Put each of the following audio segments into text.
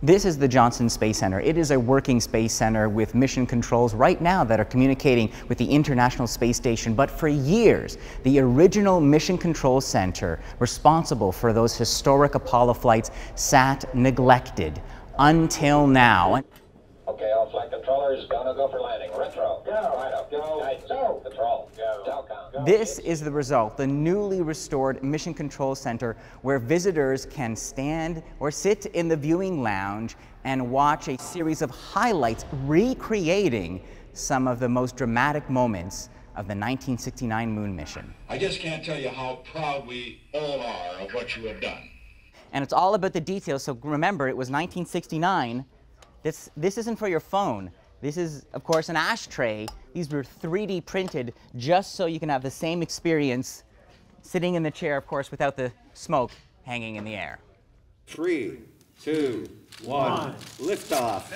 This is the Johnson Space Center. It is a working space center with mission controls right now that are communicating with the International Space Station. But for years, the original Mission Control Center, responsible for those historic Apollo flights, sat neglected until now. Okay, all flight controllers, gonna go for landing. Retro. Go. Right up. Go. Right. Go. Control. Go. Telcom. This is the result, the newly restored Mission Control Center where visitors can stand or sit in the viewing lounge and watch a series of highlights recreating some of the most dramatic moments of the 1969 moon mission. I just can't tell you how proud we all are of what you have done. And it's all about the details, so remember, it was 1969 this, this isn't for your phone. This is, of course, an ashtray. These were 3D printed just so you can have the same experience sitting in the chair, of course, without the smoke hanging in the air. Three, two, one, liftoff.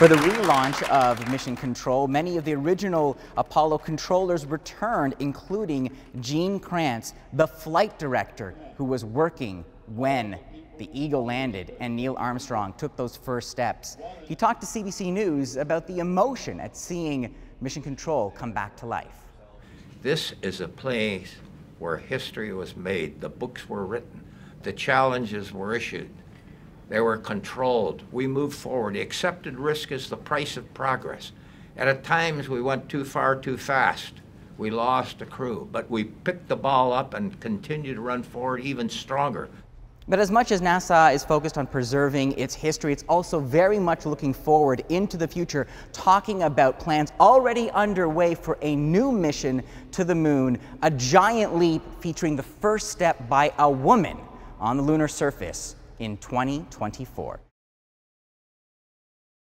For the relaunch of Mission Control, many of the original Apollo controllers returned, including Gene Kranz, the flight director who was working when the Eagle landed and Neil Armstrong took those first steps. He talked to CBC News about the emotion at seeing Mission Control come back to life. This is a place where history was made, the books were written, the challenges were issued, they were controlled. We moved forward. accepted risk as the price of progress. And at times we went too far too fast. We lost a crew, but we picked the ball up and continued to run forward even stronger. But as much as NASA is focused on preserving its history, it's also very much looking forward into the future, talking about plans already underway for a new mission to the moon, a giant leap featuring the first step by a woman on the lunar surface in 2024.